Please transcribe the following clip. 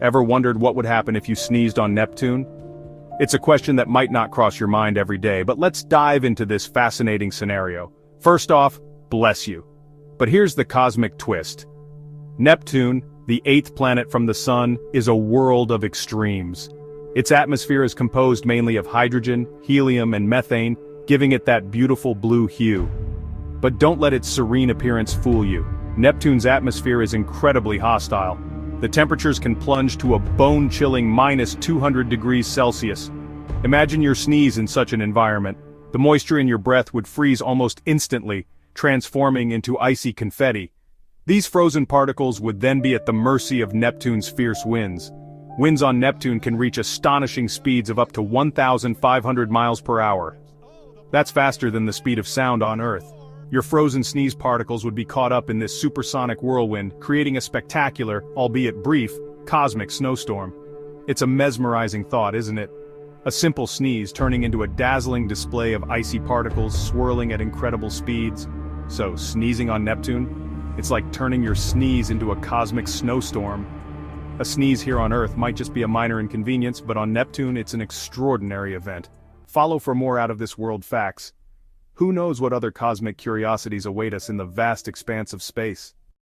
Ever wondered what would happen if you sneezed on Neptune? It's a question that might not cross your mind every day, but let's dive into this fascinating scenario. First off, bless you. But here's the cosmic twist. Neptune, the eighth planet from the Sun, is a world of extremes. Its atmosphere is composed mainly of hydrogen, helium and methane, giving it that beautiful blue hue. But don't let its serene appearance fool you. Neptune's atmosphere is incredibly hostile. The temperatures can plunge to a bone-chilling minus 200 degrees Celsius. Imagine your sneeze in such an environment. The moisture in your breath would freeze almost instantly, transforming into icy confetti. These frozen particles would then be at the mercy of Neptune's fierce winds. Winds on Neptune can reach astonishing speeds of up to 1,500 miles per hour. That's faster than the speed of sound on Earth. Your frozen sneeze particles would be caught up in this supersonic whirlwind, creating a spectacular, albeit brief, cosmic snowstorm. It's a mesmerizing thought, isn't it? A simple sneeze turning into a dazzling display of icy particles swirling at incredible speeds. So, sneezing on Neptune? It's like turning your sneeze into a cosmic snowstorm. A sneeze here on Earth might just be a minor inconvenience, but on Neptune it's an extraordinary event. Follow for more out-of-this-world facts. Who knows what other cosmic curiosities await us in the vast expanse of space?